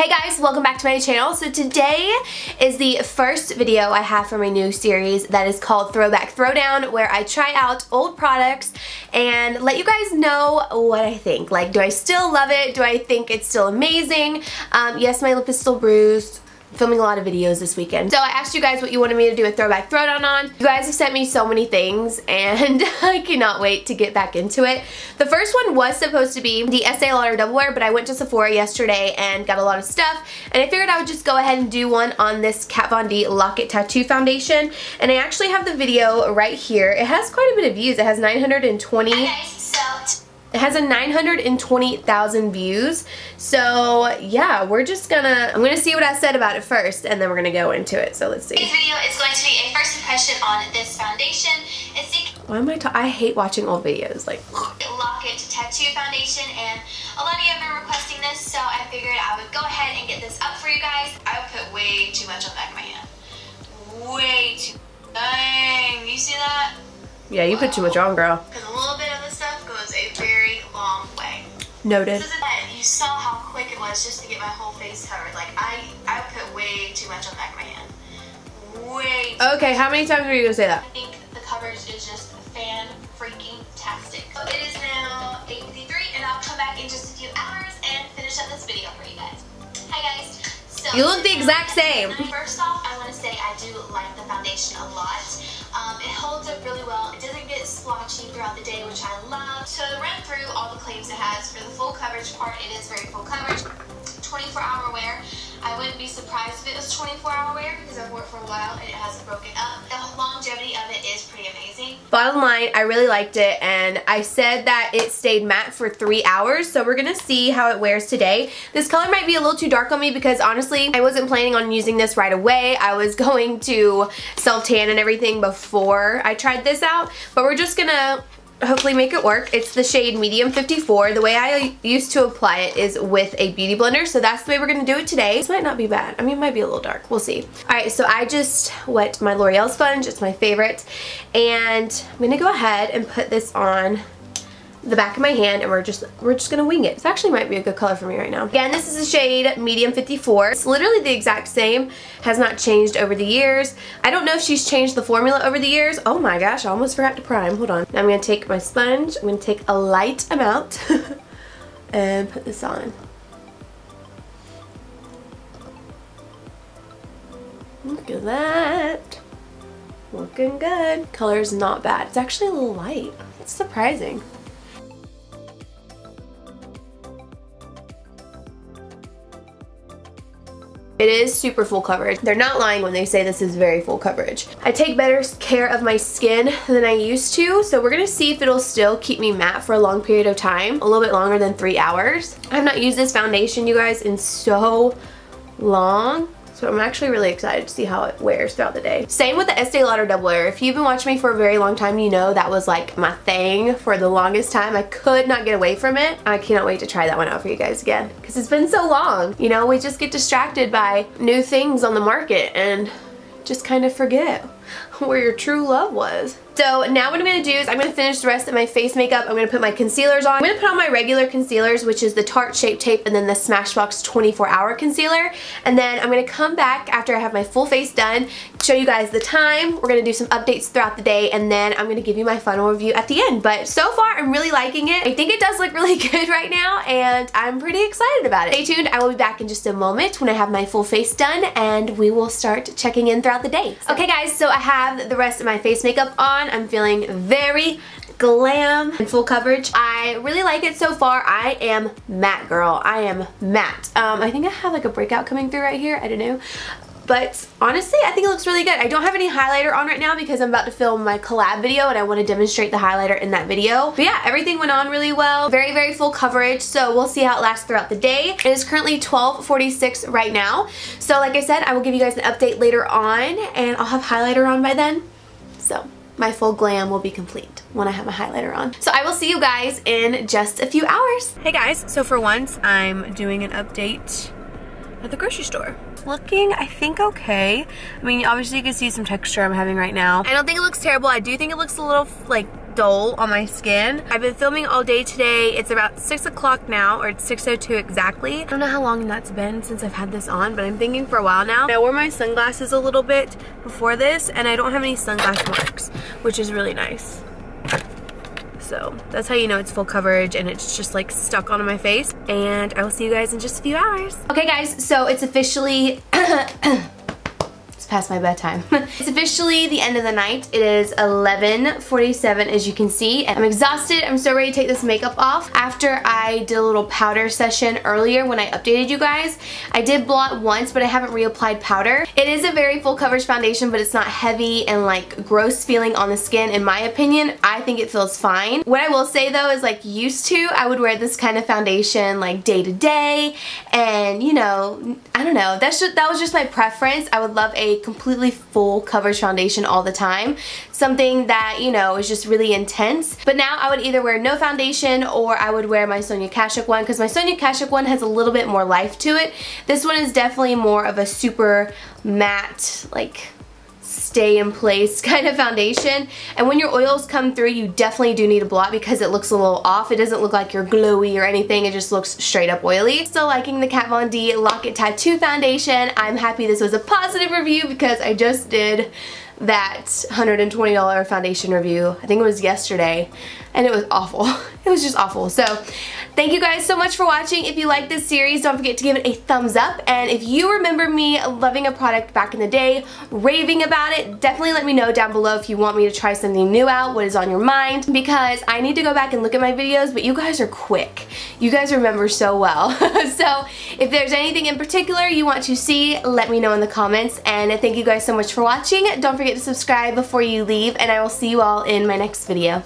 Hey guys, welcome back to my channel. So today is the first video I have for my new series that is called Throwback Throwdown where I try out old products and let you guys know what I think. Like, do I still love it? Do I think it's still amazing? Um, yes, my lip is still bruised filming a lot of videos this weekend. So I asked you guys what you wanted me to do a throwback throwdown on. You guys have sent me so many things and I cannot wait to get back into it. The first one was supposed to be the Estee Lauder Double Wear, but I went to Sephora yesterday and got a lot of stuff and I figured I would just go ahead and do one on this Kat Von D Lock It Tattoo Foundation and I actually have the video right here. It has quite a bit of views. It has 920. Okay, so it has a 920,000 views. So yeah, we're just gonna, I'm gonna see what I said about it first and then we're gonna go into it. So let's see. This video is going to be a first impression on this foundation. It's the Why am I I hate watching old videos. Like Lock It Tattoo Foundation and a lot of you have been requesting this so I figured I would go ahead and get this up for you guys. I put way too much on the back of my hand. Way too. Dang, you see that? Yeah, you wow. put too much on, girl. Noted. You saw how quick it was just to get my whole face covered. Like, I, I put way too much on the back of my hand. Way Okay, how many times were you to say that? I think the coverage is just fan freaking tastic. So it is now 8.53 and I'll come back in just a few hours and finish up this video for you guys. Hi guys. So, you look the exact same. First off, I want to say I do like the foundation a lot. Throughout the day, which I love. To run through all the claims it has, for the full coverage part, it is very full coverage. 24 hour wear. I wouldn't be surprised if it was 24 hour wear because I've worked for a while and it hasn't broken Bottom line, I really liked it and I said that it stayed matte for three hours so we're gonna see how it wears today. This color might be a little too dark on me because honestly, I wasn't planning on using this right away. I was going to self tan and everything before I tried this out, but we're just gonna hopefully make it work. It's the shade Medium 54. The way I used to apply it is with a beauty blender, so that's the way we're going to do it today. This might not be bad. I mean, it might be a little dark. We'll see. Alright, so I just wet my L'Oreal sponge. It's my favorite. And I'm going to go ahead and put this on the back of my hand and we're just we're just gonna wing it. This actually might be a good color for me right now. Again, this is a shade medium 54. It's literally the exact same, has not changed over the years. I don't know if she's changed the formula over the years. Oh my gosh, I almost forgot to prime. Hold on. Now I'm gonna take my sponge, I'm gonna take a light amount and put this on. Look at that. Looking good. Color is not bad. It's actually a little light. It's surprising. It is super full coverage. They're not lying when they say this is very full coverage. I take better care of my skin than I used to, so we're gonna see if it'll still keep me matte for a long period of time, a little bit longer than three hours. I have not used this foundation, you guys, in so long. So I'm actually really excited to see how it wears throughout the day. Same with the Estee Lauder Double. If you've been watching me for a very long time, you know that was like my thing for the longest time. I could not get away from it. I cannot wait to try that one out for you guys again because it's been so long. You know, we just get distracted by new things on the market and just kind of forget where your true love was. So now what I'm going to do is I'm going to finish the rest of my face makeup. I'm going to put my concealers on. I'm going to put on my regular concealers, which is the Tarte Shape Tape and then the Smashbox 24 Hour Concealer. And then I'm going to come back after I have my full face done, show you guys the time. We're going to do some updates throughout the day and then I'm going to give you my final review at the end. But so far, I'm really liking it. I think it does look really good right now and I'm pretty excited about it. Stay tuned. I will be back in just a moment when I have my full face done and we will start checking in throughout the day. So. Okay guys, so I have the rest of my face makeup on. I'm feeling very glam and full coverage. I really like it so far. I am matte girl. I am matte. Um, I think I have like a breakout coming through right here. I don't know. But honestly, I think it looks really good. I don't have any highlighter on right now because I'm about to film my collab video and I want to demonstrate the highlighter in that video. But yeah, everything went on really well. Very, very full coverage. So we'll see how it lasts throughout the day. It is currently 12.46 right now. So like I said, I will give you guys an update later on and I'll have highlighter on by then. So my full glam will be complete when I have my highlighter on. So I will see you guys in just a few hours. Hey guys, so for once I'm doing an update at the grocery store. Looking, I think, okay. I mean, obviously you can see some texture I'm having right now. I don't think it looks terrible. I do think it looks a little, like, dull on my skin. I've been filming all day today. It's about 6 o'clock now, or it's 6.02 exactly. I don't know how long that's been since I've had this on, but I'm thinking for a while now. I wore my sunglasses a little bit before this, and I don't have any sunglass marks, which is really nice. So that's how you know it's full coverage and it's just like stuck onto my face. And I will see you guys in just a few hours. Okay guys, so it's officially past my bedtime. it's officially the end of the night. It is 11.47 as you can see. I'm exhausted. I'm so ready to take this makeup off. After I did a little powder session earlier when I updated you guys, I did blot once but I haven't reapplied powder. It is a very full coverage foundation but it's not heavy and like gross feeling on the skin in my opinion. I think it feels fine. What I will say though is like used to I would wear this kind of foundation like day to day and you know I don't know that's just that was just my preference. I would love completely full coverage foundation all the time. Something that, you know, is just really intense. But now I would either wear no foundation or I would wear my Sonia Kashuk one because my Sonia Kashuk one has a little bit more life to it. This one is definitely more of a super matte, like stay in place kind of foundation. And when your oils come through, you definitely do need a blot because it looks a little off. It doesn't look like you're glowy or anything. It just looks straight up oily. Still liking the Kat Von D Lock It Tattoo Foundation. I'm happy this was a positive review because I just did that $120 foundation review. I think it was yesterday and it was awful. It was just awful. So thank you guys so much for watching. If you like this series, don't forget to give it a thumbs up. And if you remember me loving a product back in the day, raving about it, definitely let me know down below if you want me to try something new out, what is on your mind, because I need to go back and look at my videos, but you guys are quick. You guys remember so well. so if there's anything in particular you want to see, let me know in the comments. And thank you guys so much for watching. Don't forget to subscribe before you leave, and I will see you all in my next video.